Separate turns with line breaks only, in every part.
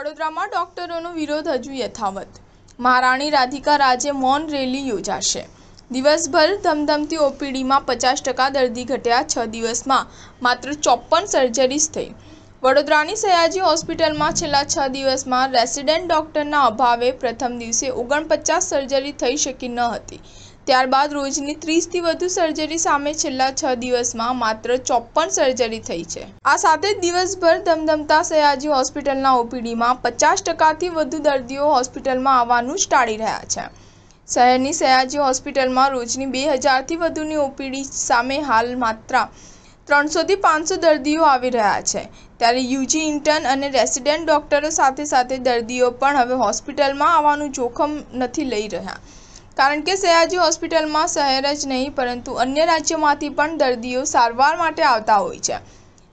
વડોદરામાં ડોક્ટરોનો વિરોધ હજુ યથાવત. મહારાણી રાધિકા રાજે મૌન રેલી યોજાશે. દિવસભર ધમધમતી ઓપીડીમાં પચાસ ટકા દર્દી ઘટ્યા છ દિવસમાં, માત્ર ચોપન સર્જરીઝ થઈ. વડોદરાની સયાજી હોસ્પિટલમાં છેલ્લા છ દિવસમાં રેસિડેન્ટ ડોક્ટરના અભાવે પ્રથમ દિવસે ઓગણપચાસ સર્જરી થઈ શકી ન હતી. ત્યારબાદ રોજની ત્રીસથી વધુ સર્જરી સામે છેલ્લા છ દિવસમાં માત્ર ચોપન સર્જરી થઈ છે. આ સાથે જ દિવસભર ધમધમતા સયાજી હોસ્પિટલના ઓપીડીમાં પચાસ ટકાથી વધુ દર્દીઓ હોસ્પિટલમાં આવવાનું ટાળી રહ્યા છે. શહેરની સયાજી હોસ્પિટલમાં રોજની બે હજારથી વધુની ઓપીડી સામે હાલ માત્ર ત્રણસોથી પાંચસો દર્દીઓ આવી રહ્યા છે. ત્યારે યુજી ઇન્ટર્ન અને રેસિડેન્ટ ડોક્ટરો સાથે સાથે દર્દીઓ પણ હવે હોસ્પિટલમાં આવવાનું જોખમ નથી લઈ રહ્યા. કારણ કે સયાજી હોસ્પિટલમાં શહેર જ નહીં, પરંતુ અન્ય રાજ્યોમાંથી પણ દર્દીઓ સારવાર માટે આવતા હોય છે.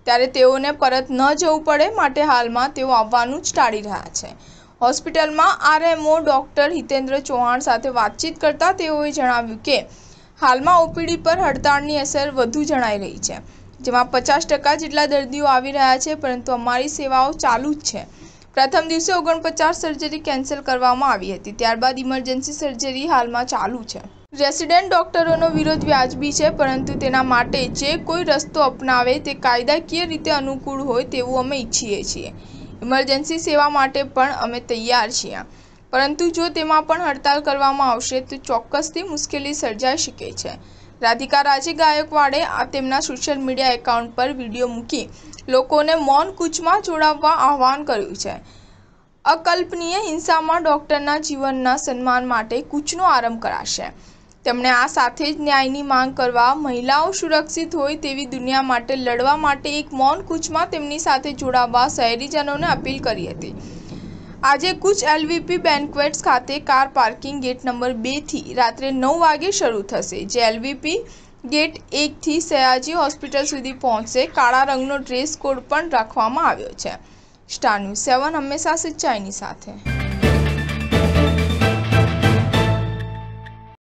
ત્યારે તેઓને પરત ન જવું પડે માટે હાલમાં તેઓ આવવાનું જ ટાળી રહ્યા છે. હોસ્પિટલમાં આરએમઓ ડૉક્ટર હિતેન્દ્ર ચૌહાણ સાથે વાતચીત કરતાં તેઓએ જણાવ્યું કે, હાલમાં ઓપીડી પર હડતાળની અસર વધુ જણાઈ રહી છે, જેમાં પચાસ ટકા જેટલા દર્દીઓ આવી રહ્યા છે, પરંતુ અમારી સેવાઓ ચાલુ જ છે. પ્રથમ દિવસે ઓગણપચાસ સર્જરી કેન્સલ કરવામાં આવી હતી. ત્યારબાદ ઇમરજન્સી સર્જરી હાલમાં ચાલુ છે. રેસિડેન્ટ ડોક્ટરોનો વિરોધ વ્યાજબી છે, પરંતુ તેના માટે જે કોઈ રસ્તો અપનાવે તે કાયદાકીય રીતે અનુકૂળ હોય તેવું અમે ઈચ્છીએ છીએ. ઇમરજન્સી સેવા માટે પણ અમે તૈયાર છીએ. પરંતુ જો તેમાં પણ હડતાલ કરવામાં આવશે, તો ચોક્કસથી મુશ્કેલી સર્જાઈ શકે છે. રાધિકા રાજે ગાયકવાડે તેમના સોશિયલ મીડિયા એકાઉન્ટ પર વીડિયો મૂકી લોકોને મૌન કૂચમાં જોડાવવા આહવાન કર્યું છે. અકલ્પનીય હિંસામાં ડૉક્ટરના જીવનના સન્માન માટે કૂચનો આરંભ કરાશે. તેમણે આ સાથે જ ન્યાયની માંગ કરવા મહિલાઓ સુરક્ષિત હોય તેવી દુનિયા માટે લડવા માટે એક મૌન કૂચમાં તેમની સાથે જોડાવવા શહેરીજનોને અપીલ કરી હતી. આજે કુચ એલવીપી બેન્ક્વેટ્સ ખાતે કાર પાર્કિંગ ગેટ નંબર બેથી રાત્રે નવ વાગે શરૂ થશે, જે એલવીપી ગેટ એકથી સયાજી હોસ્પિટલ સુધી પહોંચશે. કાળા રંગનો ડ્રેસ કોડ પણ રાખવામાં આવ્યો છે. સ્ટાર ન્યૂઝ સેવન હંમેશા સચ્ચાઈની સાથે.